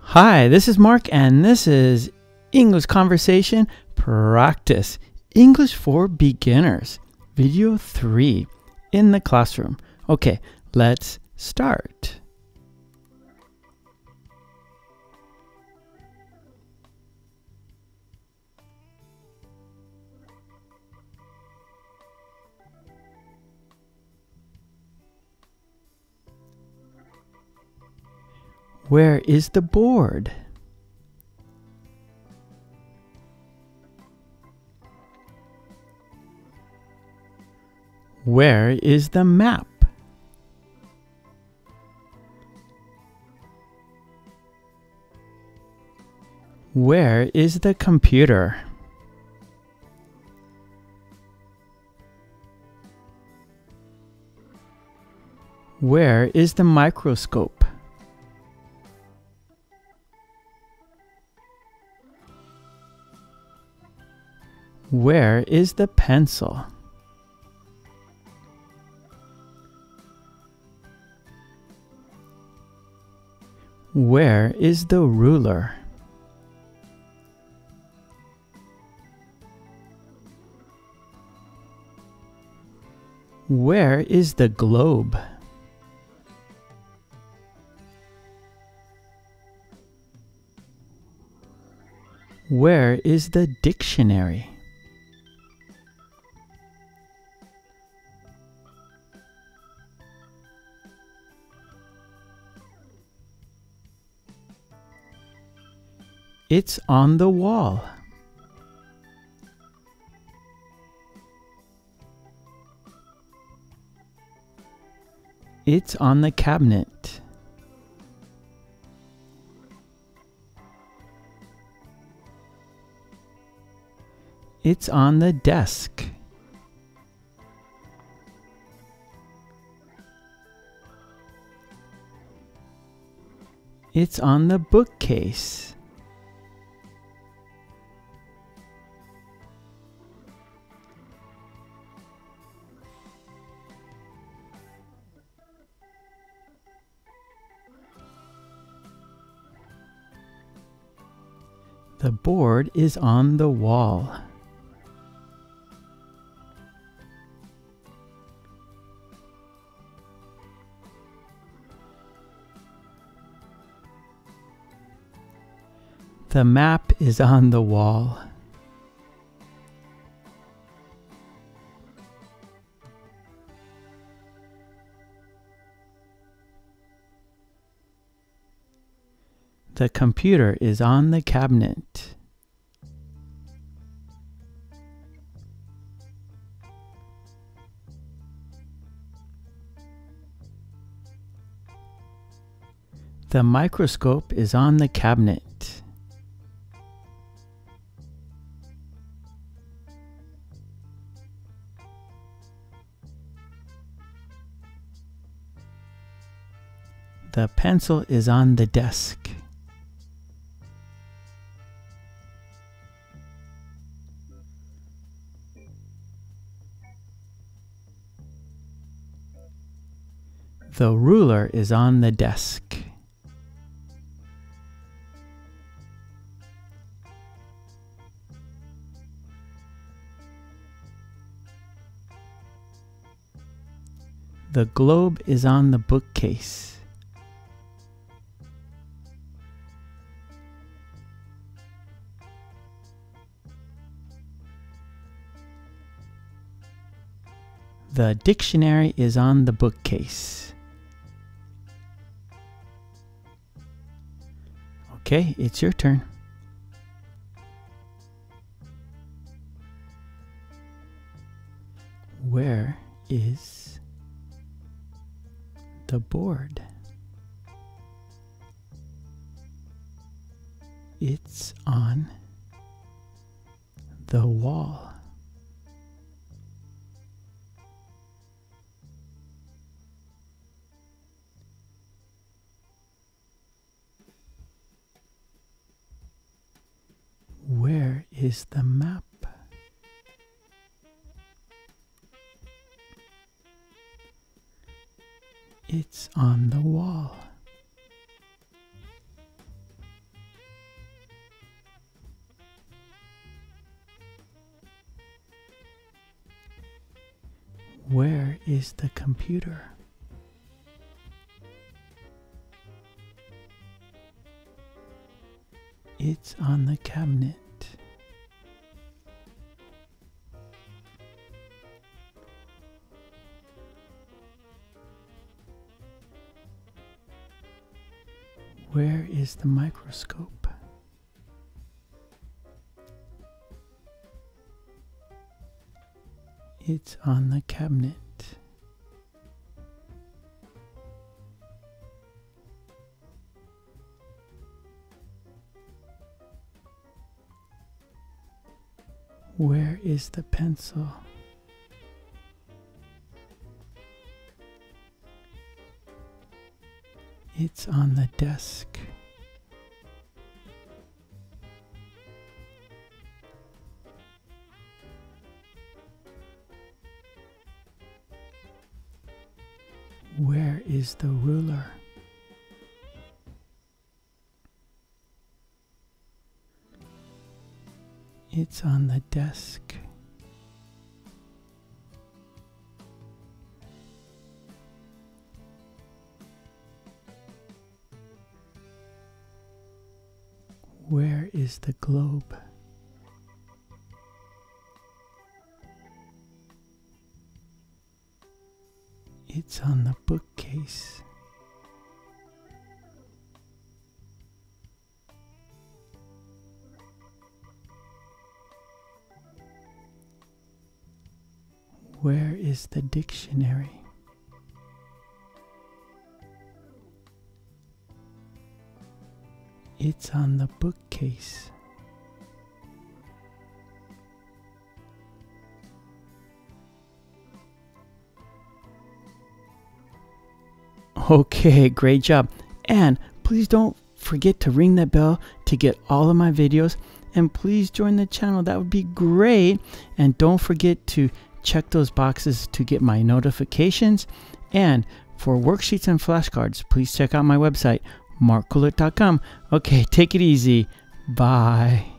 Hi, this is Mark, and this is English Conversation Practice English for Beginners, Video 3 in the classroom. Okay, let's start. Where is the board? Where is the map? Where is the computer? Where is the microscope? Where is the pencil? Where is the ruler? Where is the globe? Where is the dictionary? It's on the wall. It's on the cabinet. It's on the desk. It's on the bookcase. The board is on the wall. The map is on the wall. The computer is on the cabinet. The microscope is on the cabinet. The pencil is on the desk. The ruler is on the desk. The globe is on the bookcase. The dictionary is on the bookcase. Okay, it's your turn. Where is the board? It's on the wall. is the map. It's on the wall. Where is the computer? It's on the cabinet. Where is the microscope? It's on the cabinet. Where is the pencil? It's on the desk. Where is the ruler? It's on the desk. Where is the globe? It's on the bookcase. Where is the dictionary? It's on the bookcase. Okay, great job. And please don't forget to ring that bell to get all of my videos. And please join the channel. That would be great. And don't forget to check those boxes to get my notifications. And for worksheets and flashcards, please check out my website, markkulek.com. Okay, take it easy. Bye.